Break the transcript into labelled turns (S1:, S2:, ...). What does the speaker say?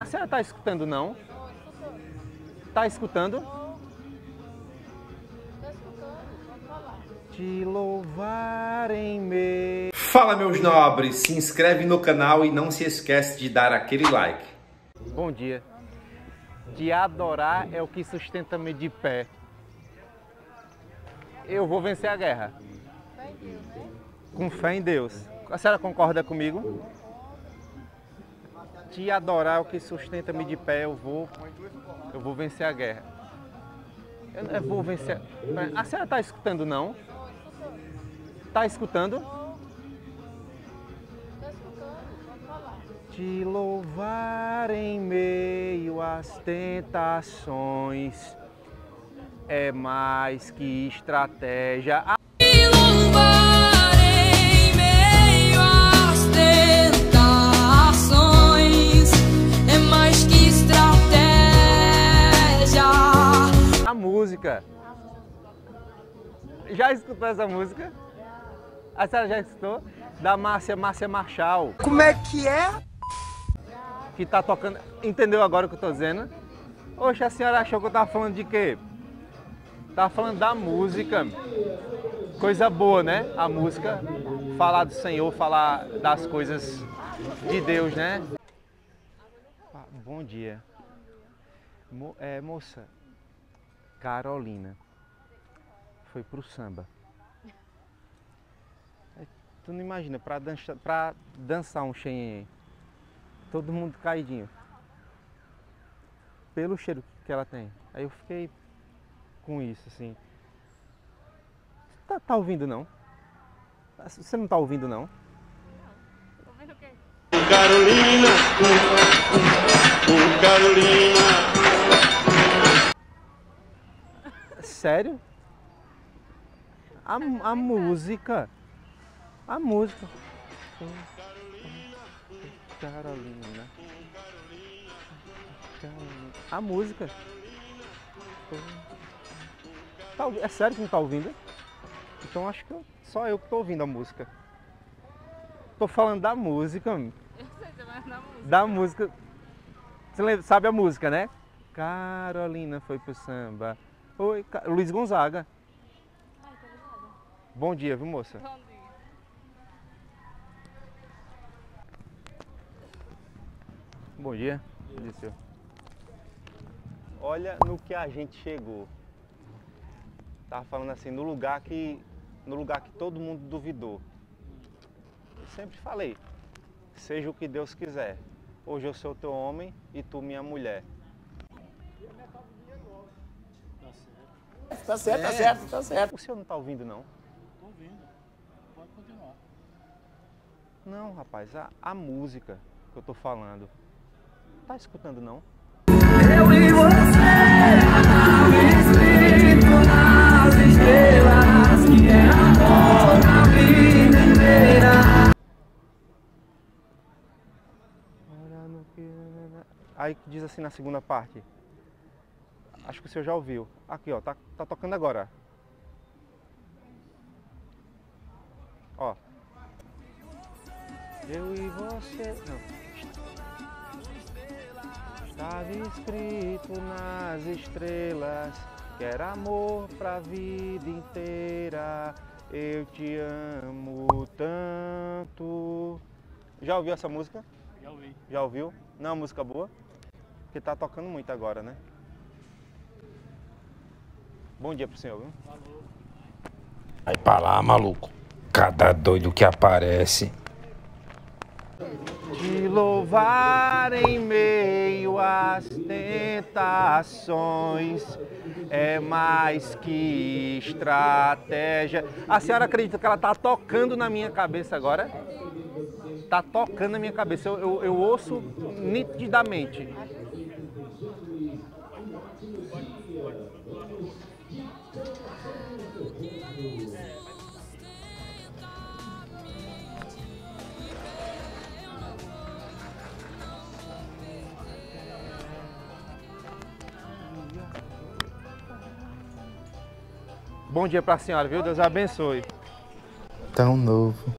S1: A senhora está escutando não? Está escutando? Te louvar em meio.
S2: Fala meus nobres, se inscreve no canal e não se esquece de dar aquele like.
S1: Bom dia. Te adorar é o que sustenta-me de pé. Eu vou vencer a guerra. Com fé em Deus. A senhora concorda comigo? Te adorar é o que sustenta-me de pé. Eu vou, eu vou vencer a guerra. Eu, eu vou vencer. A senhora está escutando não? Está escutando? Te louvar em meio às tentações é mais que estratégia. Já escutou essa música? A senhora já escutou? Da Márcia, Márcia Marchal.
S3: Como é que é?
S1: Que tá tocando. Entendeu agora o que eu tô dizendo? Oxe, a senhora achou que eu tava falando de quê? Tava falando da música. Coisa boa, né? A música. Falar do Senhor, falar das coisas de Deus, né? Ah, Bom dia. Mo- é, moça, Carolina foi pro samba. É, Tu não imagina, pra, dança, pra dançar um xenhen, todo mundo caidinho. Pelo cheiro que ela tem. Aí eu fiquei com isso, assim. Tá, tá ouvindo não? Você não tá ouvindo não?
S4: Carolina, oh Carolina,
S1: Sério? A, a música. A música. Carolina. A música. Tá é sério que não tá ouvindo? Então acho que eu- só eu que tô ouvindo a música. Tô falando da música. Eu sei, você vai da música. Da música. Você lembra- sabe a música, né? Carolina foi pro samba. Oi, Luiz Gonzaga. Bom dia, viu, moça? Bom dia. Bom dia. Bom dia. Olha no que a gente chegou. Tava falando assim, no lugar que no lugar que todo mundo duvidou. Eu sempre falei, seja o que Deus quiser. Hoje eu sou teu homem e tu minha mulher.
S3: Tá certo, tá certo, tá certo.
S1: O senhor não tá ouvindo não?
S5: Tô ouvindo. Pode continuar.
S1: Não, rapaz, a, a música que eu tô falando. Tá escutando não? Olha no que- Aí diz assim na segunda parte. Acho que o senhor já ouviu. Aqui, ó, tá, tá tocando agora. Ó. Eu e você. Não. Estava escrito nas estrelas que era amor pra vida inteira. Eu te amo tanto. Já ouviu essa música?
S5: Já ouvi.
S1: Já ouviu? Não é uma música boa? Porque tá tocando muito agora, né? Bom dia pro senhor, viu?
S2: Vai pra lá, maluco. Cada doido que aparece.
S1: Te louvar em meio às tentações é mais que estratégia. A senhora acredita que ela tá tocando na minha cabeça agora? Tá tocando na minha cabeça. Eu, eu, eu ouço nitidamente. Bom dia pra senhora, viu? Deus abençoe.
S6: Tão novo,